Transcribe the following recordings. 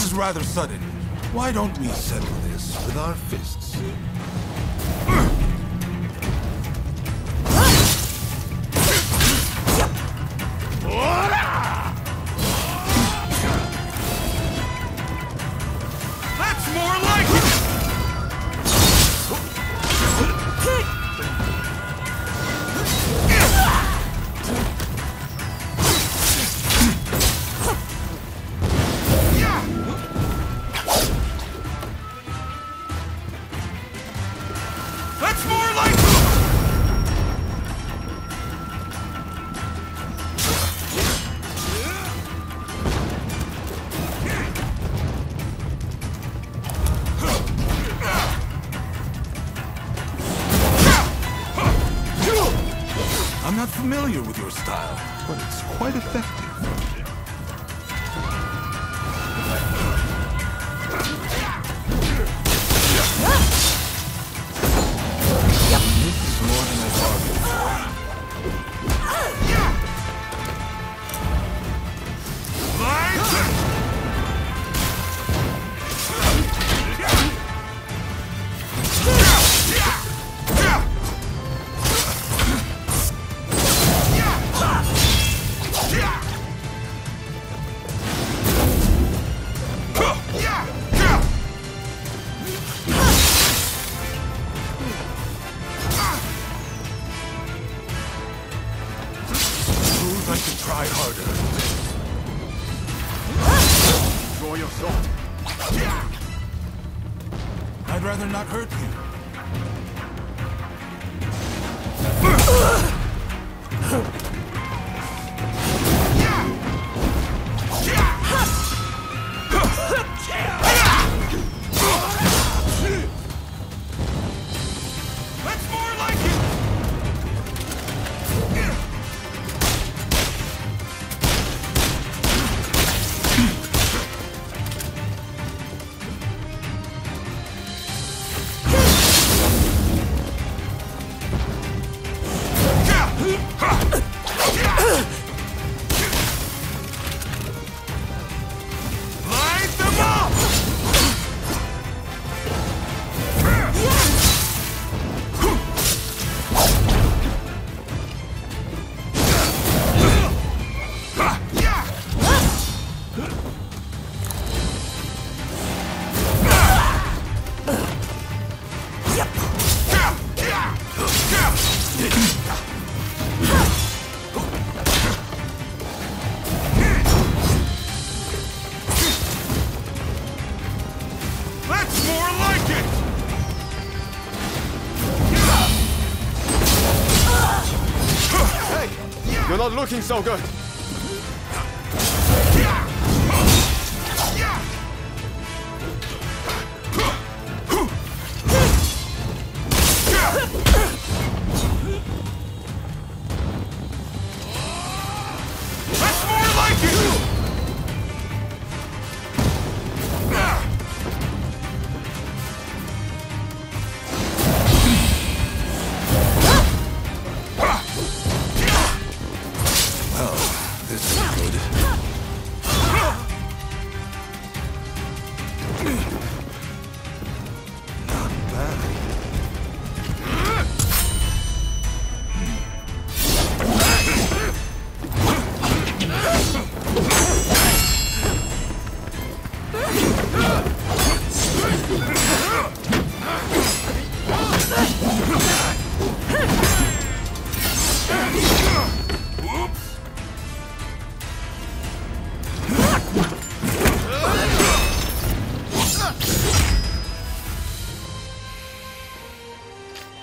This is rather sudden. Why don't we settle this with our fists? That's more like I'm not familiar with your style, but it's quite effective. Try harder. Draw your sword. I'd rather not hurt you. Not looking so good. Well, this is good.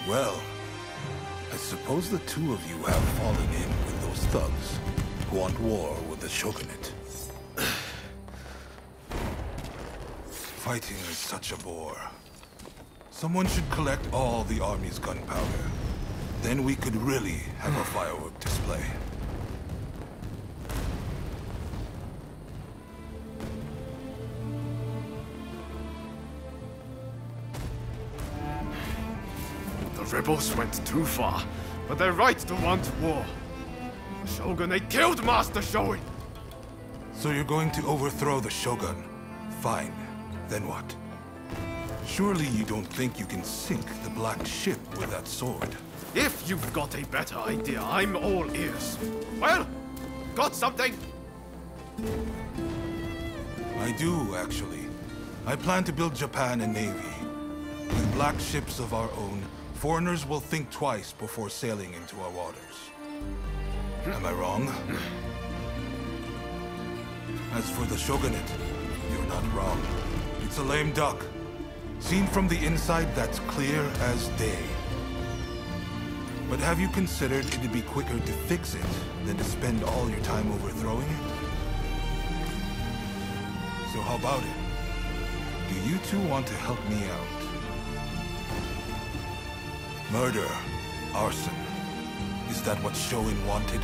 Well, I suppose the two of you have fallen in with those thugs who want war with the Shogunate. Fighting is such a bore. Someone should collect all the army's gunpowder. Then we could really have a firework display. Rebels went too far, but they're right to want war. The Shogunate killed Master Shoin. So you're going to overthrow the Shogun? Fine. Then what? Surely you don't think you can sink the Black Ship with that sword? If you've got a better idea, I'm all ears. Well, got something? I do, actually. I plan to build Japan a navy. With black ships of our own, foreigners will think twice before sailing into our waters. Am I wrong? As for the shogunate, you're not wrong. It's a lame duck. Seen from the inside, that's clear as day. But have you considered it'd be quicker to fix it than to spend all your time overthrowing it? So how about it? Do you two want to help me out? Murder, arson. Is that what Shoin wanted?